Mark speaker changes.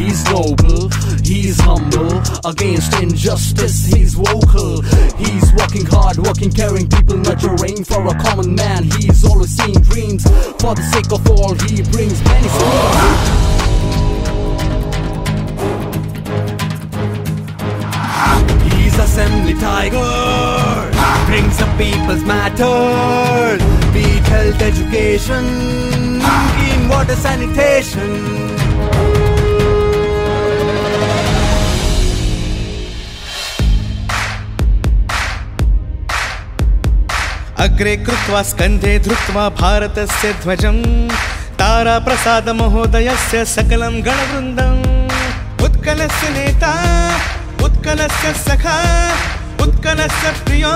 Speaker 1: He's noble, he's humble, against injustice he's vocal. He's working hard, working, caring people, nurturing for a common man. He's always seeing dreams for the sake of all. He brings many schemes. He's assembly tiger, brings the people's matters. Be health education, clean water sanitation.
Speaker 2: अग्रे कृत्वा स्कन्धे धृत्वा भारतस्य ध्वजम् ताराप्रसादमहोदयस्य सकलं गणवृन्दम् उत्कलस्य नेता, उत्कलस्य सखा, उत्कलस्य प्रियो